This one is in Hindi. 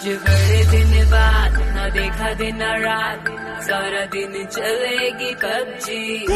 बड़े दिन बाद न देखा दिन रात सारा दिन चलेगी पबजी